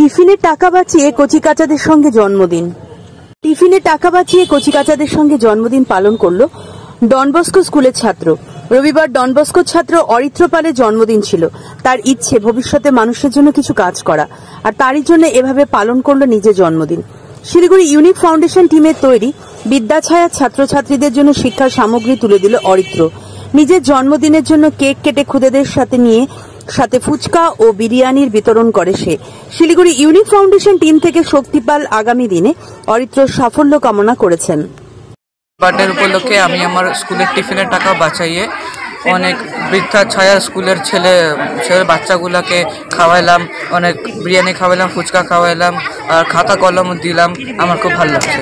টিফিনে টাকা বাঁচিয়ে কচিকাচাদের সঙ্গে জন্মদিন। টিফিনে টাকা বাঁচিয়ে কচিকাচাদের সঙ্গে জন্মদিন পালন করল ডনবস্কো স্কুলের ছাত্র। রবিবার ডনবস্কো ছাত্র অরিত্র পালের জন্মদিন ছিল। তার ইচ্ছে, ভবিষ্যতে মানুষের জন্য কিছু কাজ করা। আর তারই জন্য এভাবে পালন করল নিজের জন্মদিন। শিলিগুড়ি ইউনিক ফাউন্ডেশন টিমের তৈরি বিদ্যাছায়া ছাত্রছাত্রীদের জন্য শিক্ষার সামগ্রী তুলে দিল অরিত্র। নিজের জন্মদিনের জন্য কেক কেটে খুদেদের সাথে নিয়ে সাথে ফুচকা ও বিরিয়ানির বিতরণ করে সে। শিলিগুড়ি ইউনিক ফাউন্ডেশন টিম থেকে শক্তিপাল আগামী দিনে অরিত্র সাফল্য কামনা করেছেন। বার্থডের উপলক্ষে আমি আমার স্কুলের টিফিনের টাকা বাঁচাইয়ে অনেক বৃদ্ধা ছায়া স্কুলের ছেলে ছেলে বাচ্চাগুলোকে খাওয়াইলাম, অনেক বিরিয়ানি খাওয়াইলাম, ফুচকা খাওয়াইলাম, আর খাতা কলম দিলাম। আমার খুব ভালো লাগছে।